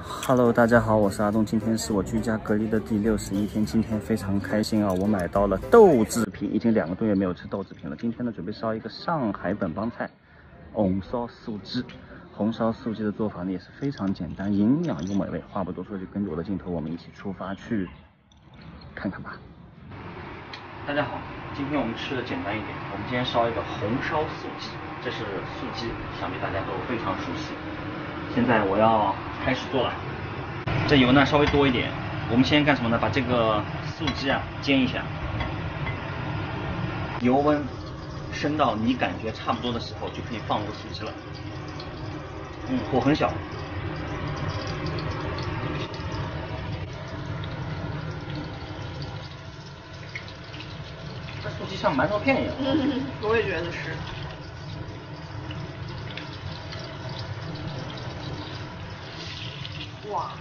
Hello，大家好，我是阿东。今天是我居家隔离的第六十一天，今天非常开心啊！我买到了豆制品，已经两个多月没有吃豆制品了。今天呢，准备烧一个上海本帮菜，红烧素鸡。红烧素鸡的做法呢也是非常简单，营养又美味。话不多说，就跟着我的镜头，我们一起出发去看看吧。大家好，今天我们吃的简单一点，我们今天烧一个红烧素鸡。这是素鸡，想必大家都非常熟悉。现在我要开始做了，这油呢稍微多一点。我们先干什么呢？把这个素鸡啊煎一下，油温升到你感觉差不多的时候，就可以放入素鸡了。嗯，火很小。像馒头片一样。嗯，我也觉得是。哇，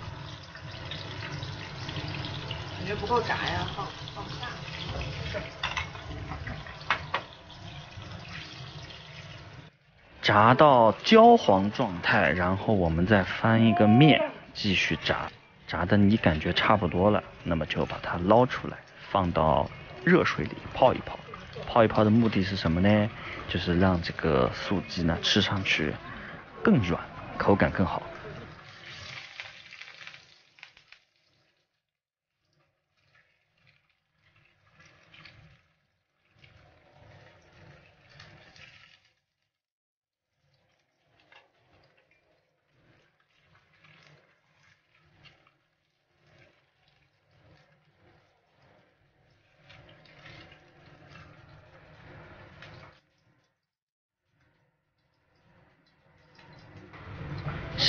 感觉不够炸呀，放放不下。炸到焦黄状态，然后我们再翻一个面，继续炸。炸的你感觉差不多了，那么就把它捞出来，放到热水里泡一泡。泡一泡的目的是什么呢？就是让这个素鸡呢吃上去更软，口感更好。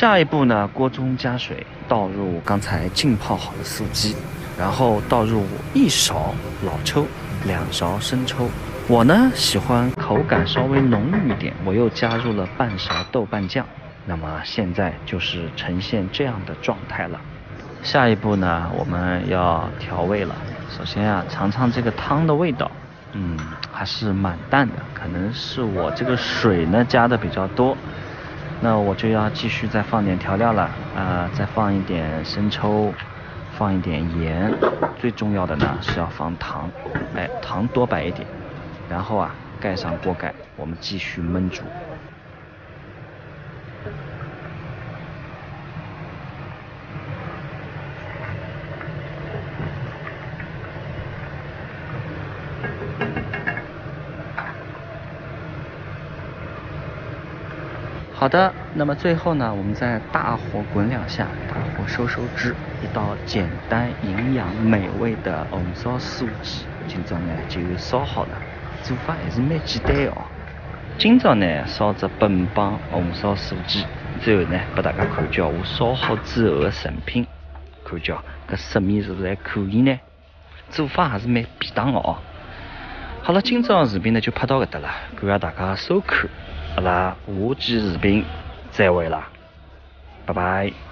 下一步呢，锅中加水，倒入刚才浸泡好的素鸡，然后倒入一勺老抽，两勺生抽。我呢喜欢口感稍微浓郁一点，我又加入了半勺豆瓣酱。那么现在就是呈现这样的状态了。下一步呢，我们要调味了。首先啊，尝尝这个汤的味道，嗯，还是蛮淡的，可能是我这个水呢加的比较多。那我就要继续再放点调料了，啊，再放一点生抽，放一点盐，最重要的呢是要放糖，哎，糖多摆一点，然后啊，盖上锅盖，我们继续焖煮。好的，那么最后呢，我们再大火滚两下，大火收收汁，一道简单、营养、美味的红烧素鸡，今朝呢就烧好了。做法还是蛮简单哦。今朝呢烧只本帮红烧素鸡，最后呢给大家看叫我烧好之后的成品，看叫搿色面是不是还可以呢？做法还是蛮便当的哦。好了，今朝视频呢就拍到搿搭了，感谢大家收看。阿拉下期视频再会啦，拜拜。